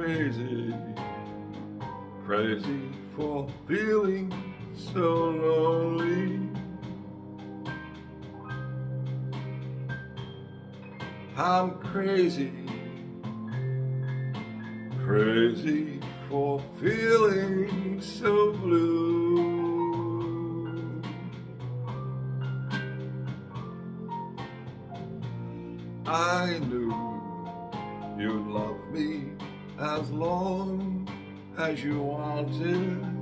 crazy, crazy for feeling so lonely. I'm crazy, crazy for feeling so blue. I knew you'd love me as long as you wanted.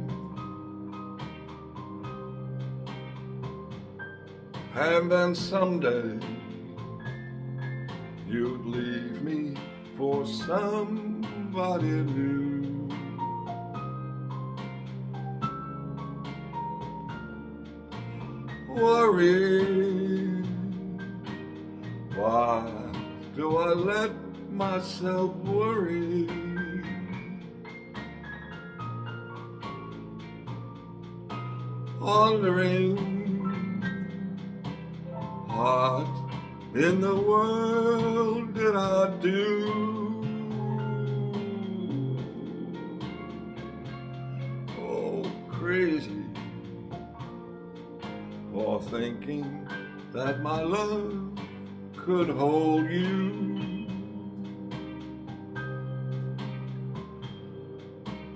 And then someday you'd leave me for somebody new. Worry, why do I let myself worry? Wondering what in the world did I do? Oh, crazy for thinking that my love could hold you.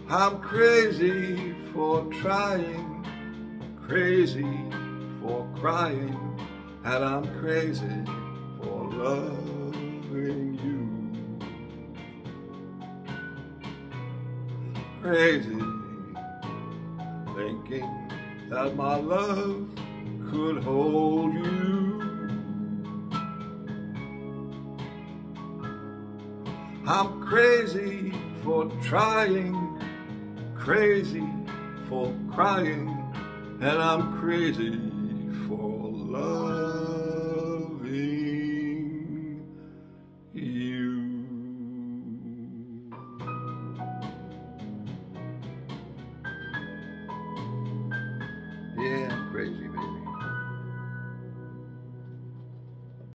I'm crazy for trying, crazy for crying, and I'm crazy for loving you. Crazy thinking that my love could hold you. I'm crazy for trying, crazy for crying, and I'm crazy for loving